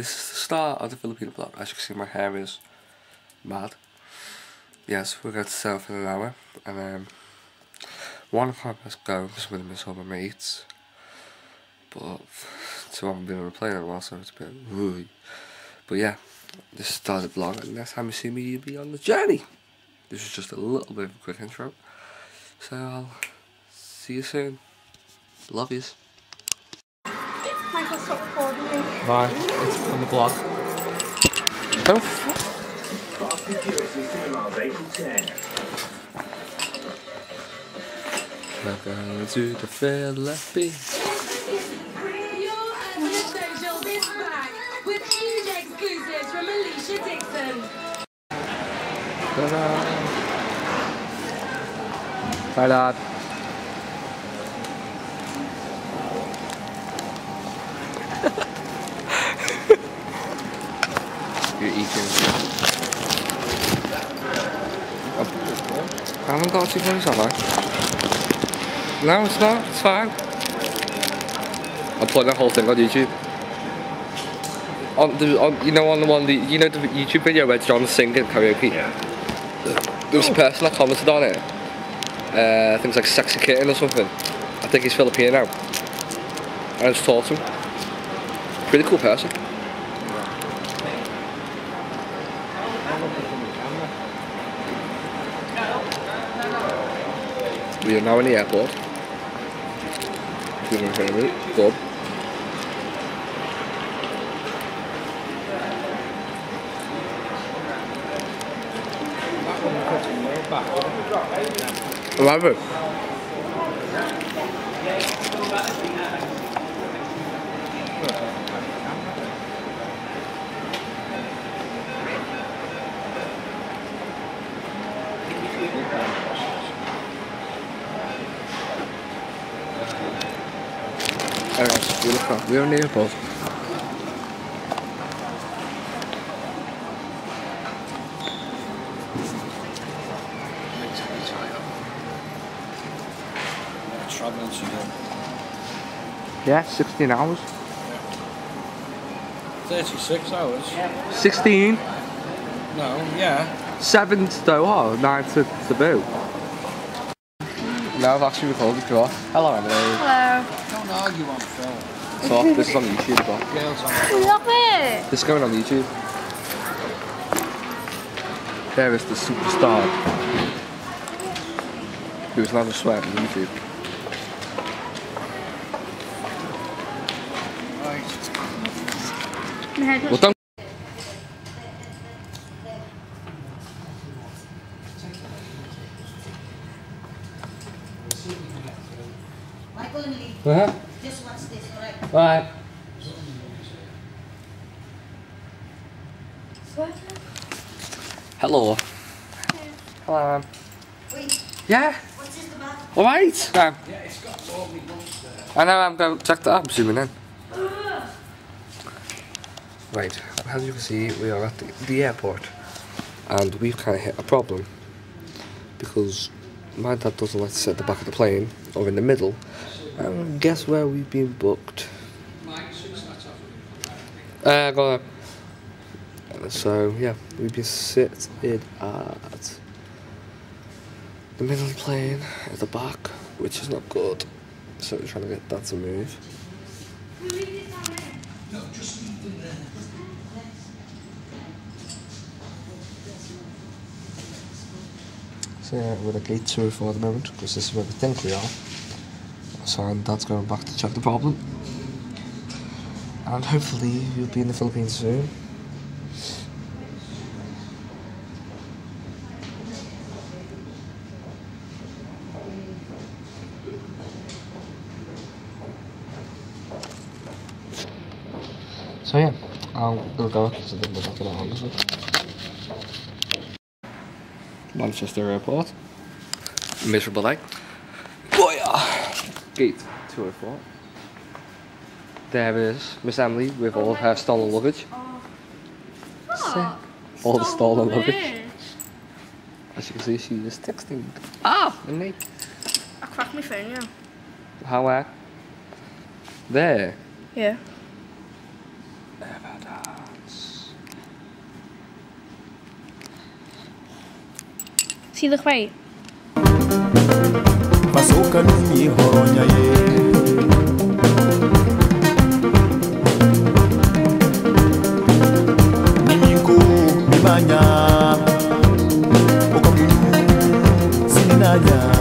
this is the start of the Filipino vlog. As you can see, my hair is mad. Yes, we're going to set for an hour, and um, one o'clock let's go because we're going to miss all my mates. But two haven't been on a plane in a while, so it's a bit wooey. But yeah, this is the start of the vlog, and next time you see me, you'll be on the journey. This is just a little bit of a quick intro. So I'll see you soon. Love yous. Bye. It's on the blog. Don't We're to the Philippines. This I haven't got two phones, have I? No, it's not. It's fine. I'm putting the whole thing on YouTube. On the, on, you know, on the one, the, you know, the YouTube video where John's singing karaoke. There was a person that commented on it. Uh, things like sexy kitten or something. I think he's Filipino. And I just talked to him. Pretty cool person. We are now in the airport. Doing a route. Good. Remember? Alright, we look up. We're on the airport. Traveling to Yeah, 16 hours. 36 hours. 16? No, yeah. 7 to Doha, 9 to Cebu. Now I've actually recorded the course. Hello Emily. Hello. Don't argue on film. So this is on YouTube as well. On Love it. This is going on YouTube. There is the superstar. Who's never sweat on YouTube. Right. Well don't Michael and Lee, just watch uh-huh. This. Bye. Hello. Hello. Wait, Yeah. what's this about? Alright. Um, I know I'm going to check that up, zooming in. Right, as you can see, we are at the, the airport and we've kind of hit a problem because my dad doesn't like to sit at the back of the plane or in the middle. And guess where we've been booked? Uh, go on. So, yeah, we've been sitting at the middle plane at the back, which is not good. So we're trying to get that to move. So yeah, we're at gate two for the moment because this is where we think we are. So and Dad's going back to check the problem. And hopefully you'll be in the Philippines soon. So yeah, I'm gonna go to the back of that honestly. Manchester Airport. Miserable day. Booyah! Gate 204. There is Miss Emily with all her stolen luggage. Oh. All the stolen luggage. As you can see, she is texting. Oh! I. I cracked my phone. Yeah. How I? There. Yeah. See, the right. Okamu sininanya